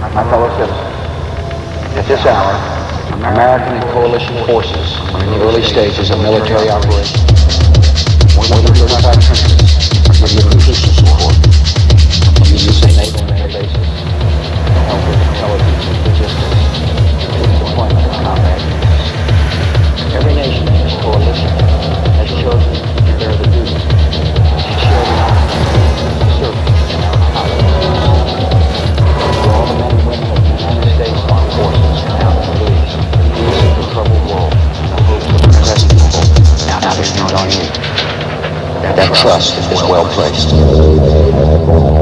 my fellow citizens, at this hour, American and coalition forces are in the early stages of military operations. that trust is well placed.